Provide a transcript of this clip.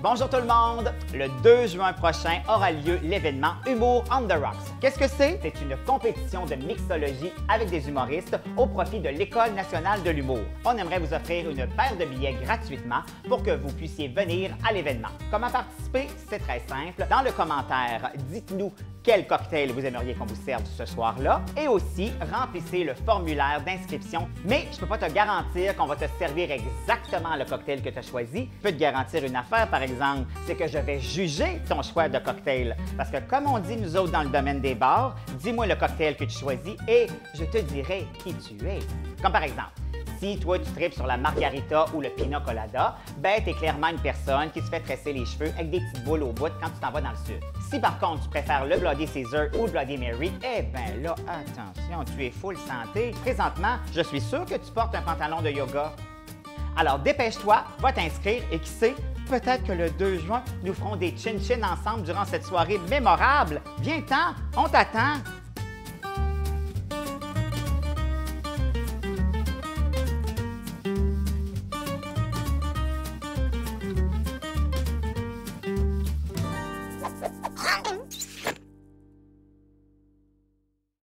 Bonjour tout le monde! Le 2 juin prochain aura lieu l'événement Humour on the Rocks. Qu'est-ce que c'est? C'est une compétition de mixologie avec des humoristes au profit de l'École nationale de l'humour. On aimerait vous offrir une paire de billets gratuitement pour que vous puissiez venir à l'événement. Comment participer? C'est très simple. Dans le commentaire, dites-nous quel cocktail vous aimeriez qu'on vous serve ce soir-là et aussi remplissez le formulaire d'inscription. Mais je ne peux pas te garantir qu'on va te servir exactement le cocktail que tu as choisi. Je peux te garantir une affaire, par exemple, c'est que je vais juger ton choix de cocktail. Parce que comme on dit nous autres dans le domaine des bars, dis-moi le cocktail que tu choisis et je te dirai qui tu es. Comme par exemple, si toi tu tripes sur la margarita ou le pina colada, ben t'es clairement une personne qui se fait tresser les cheveux avec des petites boules au bout quand tu t'en vas dans le sud. Si par contre tu préfères le Bloody Caesar ou le Bloody Mary, eh ben là, attention, tu es full santé. Présentement, je suis sûr que tu portes un pantalon de yoga. Alors dépêche-toi, va t'inscrire et qui sait, peut-être que le 2 juin, nous ferons des chin-chin ensemble durant cette soirée mémorable. Viens-t'en, on t'attend.